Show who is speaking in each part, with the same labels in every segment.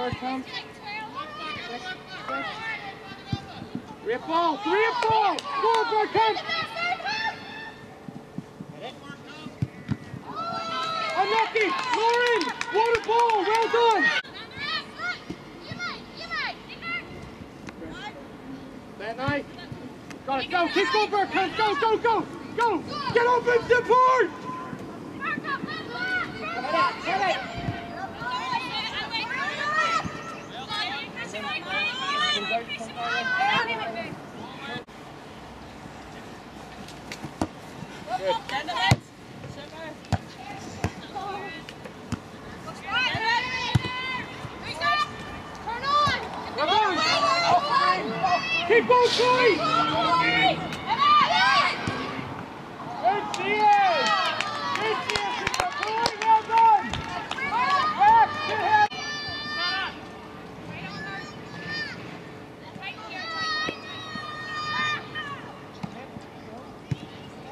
Speaker 1: Bird come. Rip ball, three up ball. Go, come. Unlucky, Lauren. What a ball. Well done. That night. Got it. Go. Keep going, Bird. Go, go, go. Go. Get open, support. Keep going, Troy. Good cheers. Good cheers. Troy, well done. Back to him.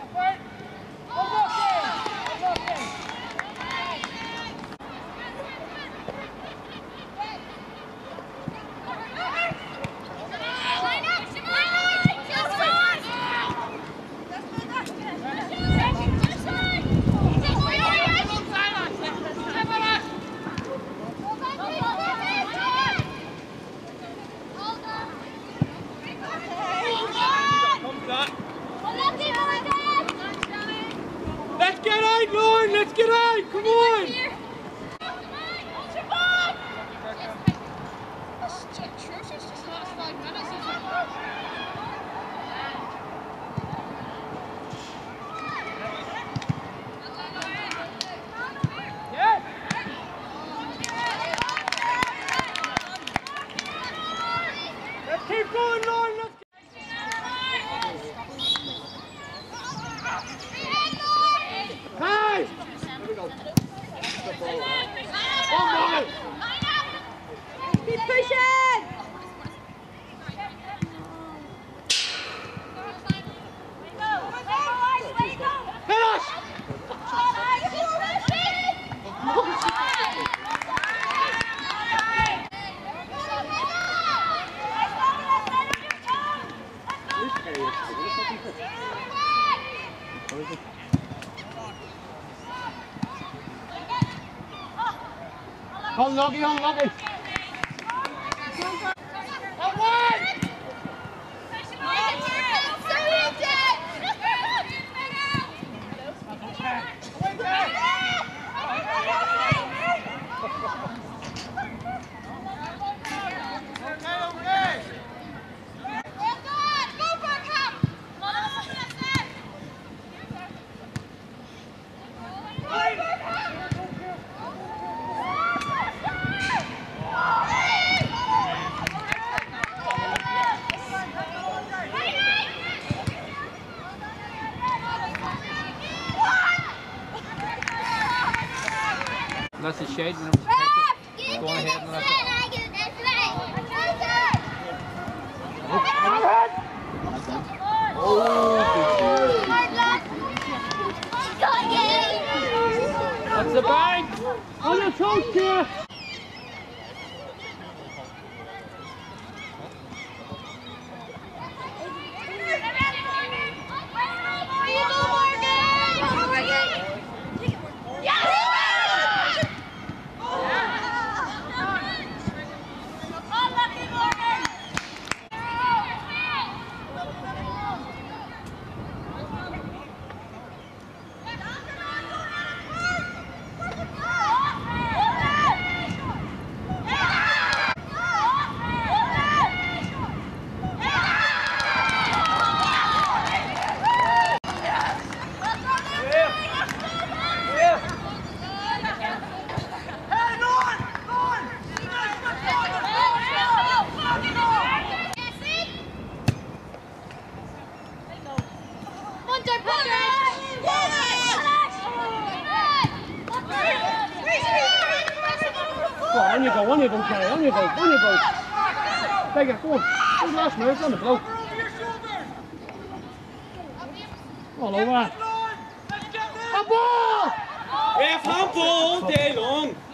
Speaker 1: Effort. Unlucky. Unlucky. Let's get out, Lauren. Let's get out. Come on. Keep
Speaker 2: pushing!
Speaker 1: Finish! Unlucky, unlucky. One
Speaker 3: That's a shade. Go on ahead and let That's the bank.
Speaker 1: On your toes. Go on, on you go, on you go, Kelly, on you go, on you go. Take it, go on. Good last move, on the blow. All over. A ball!
Speaker 4: Ref handball,